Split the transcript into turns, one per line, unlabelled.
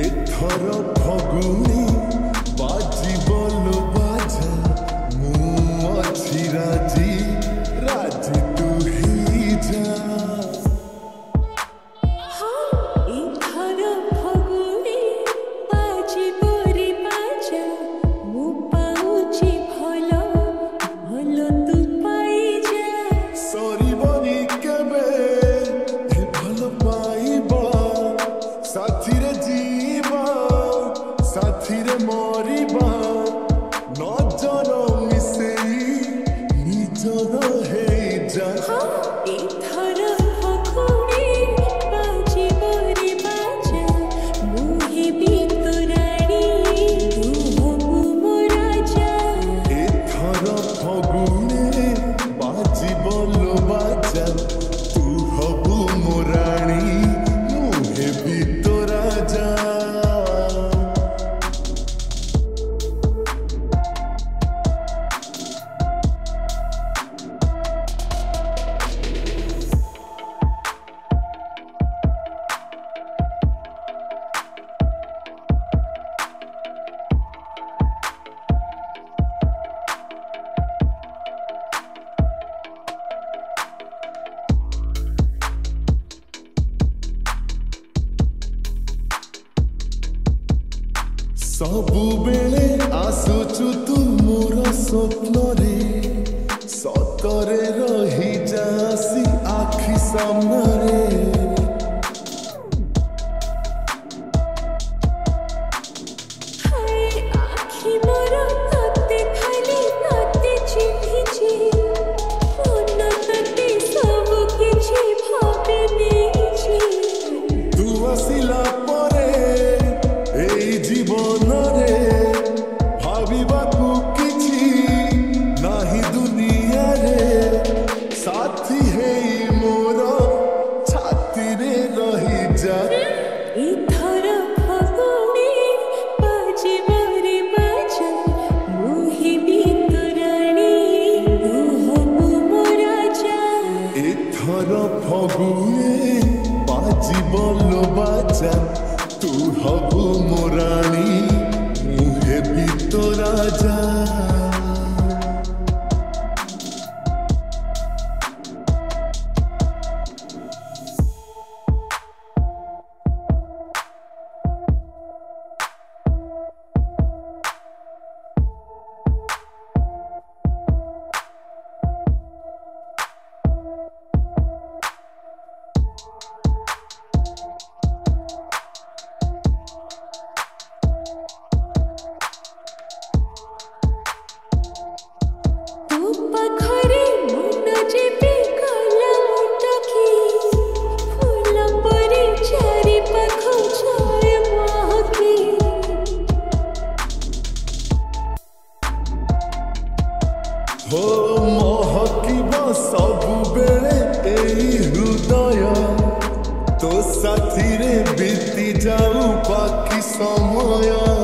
এ থর ভগ ସବୁବେଳେ ଆସୁଛୁ ତୁ ମୋର ସ୍ୱପ୍ନରେ ସତରେ ରହି ଆଖି ସାମ୍ନା ফগুনে বাজিব বাজা তু হব মোরাণী মুহে বিত রাজা و مو حقبا سابو به لیکو دؤیا تو ساتیره بیتی جا او قیسمویا